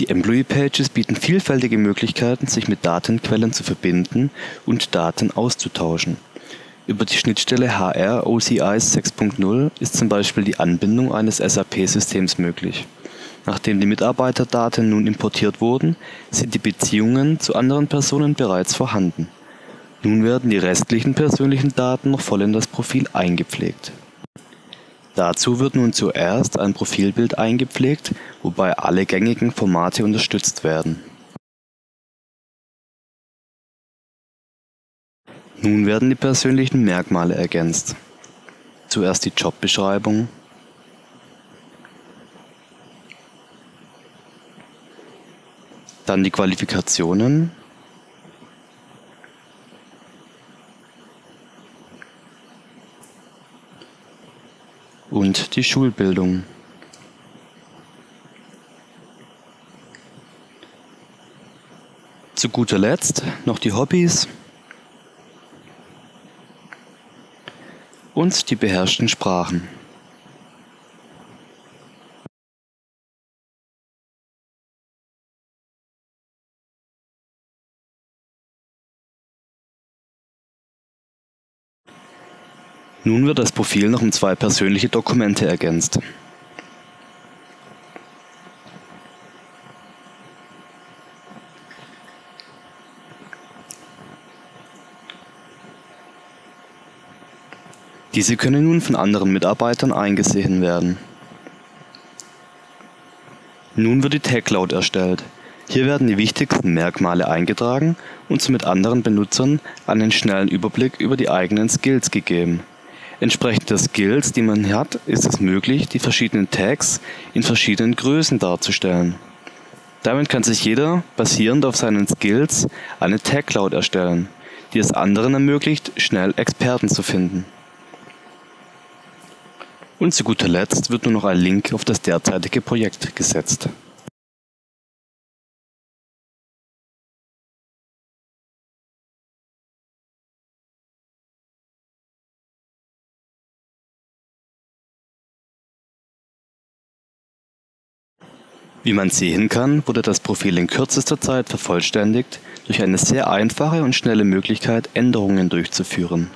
Die Employee Pages bieten vielfältige Möglichkeiten, sich mit Datenquellen zu verbinden und Daten auszutauschen. Über die Schnittstelle HR OCI 6.0 ist zum Beispiel die Anbindung eines SAP-Systems möglich. Nachdem die Mitarbeiterdaten nun importiert wurden, sind die Beziehungen zu anderen Personen bereits vorhanden. Nun werden die restlichen persönlichen Daten noch voll in das Profil eingepflegt. Dazu wird nun zuerst ein Profilbild eingepflegt, wobei alle gängigen Formate unterstützt werden. Nun werden die persönlichen Merkmale ergänzt. Zuerst die Jobbeschreibung, dann die Qualifikationen, und die Schulbildung. Zu guter Letzt noch die Hobbys und die beherrschten Sprachen. Nun wird das Profil noch um zwei persönliche Dokumente ergänzt. Diese können nun von anderen Mitarbeitern eingesehen werden. Nun wird die Tag Cloud erstellt. Hier werden die wichtigsten Merkmale eingetragen und somit anderen Benutzern einen schnellen Überblick über die eigenen Skills gegeben. Entsprechend der Skills, die man hat, ist es möglich, die verschiedenen Tags in verschiedenen Größen darzustellen. Damit kann sich jeder, basierend auf seinen Skills, eine Tag Cloud erstellen, die es anderen ermöglicht, schnell Experten zu finden. Und zu guter Letzt wird nur noch ein Link auf das derzeitige Projekt gesetzt. Wie man sehen kann, wurde das Profil in kürzester Zeit vervollständigt durch eine sehr einfache und schnelle Möglichkeit, Änderungen durchzuführen